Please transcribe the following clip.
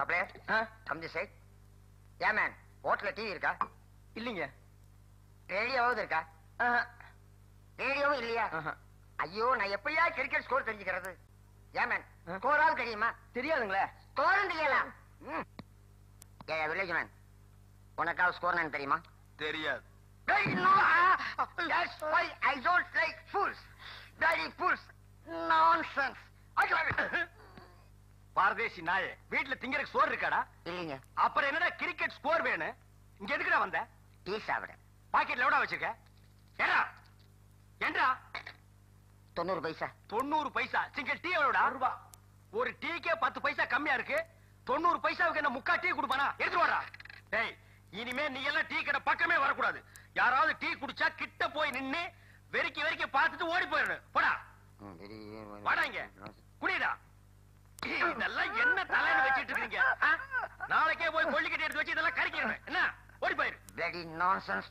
Supplier come the side a man ஹோட்டல்ல TV இருக்கா? இல்லைங்க. ரேடியோவாவது இருக்கா? ரேடியோவும் இல்லையா. ஐயோ நான் எப்படியா கிரிக்கெட் ஸ்கோர் தெரிஞ்சுக்கிறது? ஏ மேன் ஆ? ஸ்கோராவது தெரியுமா? தெரியாதுங்களே. ஸ்கோரும் தெரியலாம். ஏ வில்லேஜ் மேன் உனக்காவது ஸ்கோர் நான் தெரியுமா? தெரியாது. No, that's why I don't like fools. Bloody fools. Nonsense. பாரதேசி நாயே வீட்டுல திங்கறதுக்கு சோறு இருக்காடா? இல்லைங்க. அப்புறம் என்னடா கிரிக்கெட் ஸ்கோர் வேணும் இங்க எதுக்குடா வந்த? டீ சாப்பிட. பாக்கெட்ல எவ்வளவு வச்சிருக்க? ஏடா ஏண்டா? தொண்ணூறு பைசா. தொண்ணூறு பைசா. Single tea எவ்வளவுடா? ரூபா. ஒரு டீக்கே பத்து பைசா கம்மியா இருக்கு. தொண்ணூறு பைசாவுக்கு என்ன முக்கா டீ கொடுப்பானா? எடுத்து வாடா. டேய் இனிமே நீ எல்லாம் டீ கடை பக்கமே வரக்கூடாது. யாராவது டீ குடிச்சா கிட்ட போய் நின்னு வெறிக்கி வெறிக்கி பார்த்துட்டு ஓடி போயிடு போடா. வாடா இங்க. குடிடா. இதெல்லாம் என்ன தலைன்னு வச்சிட்டு இருக்கீங்க? நாளைக்கே போய் கொல்லிக்கட்டி எடுத்து வச்சு இதெல்லாம் கறிக்கிறேன். என்ன? ஓடி போயிரு. Bloody nonsense.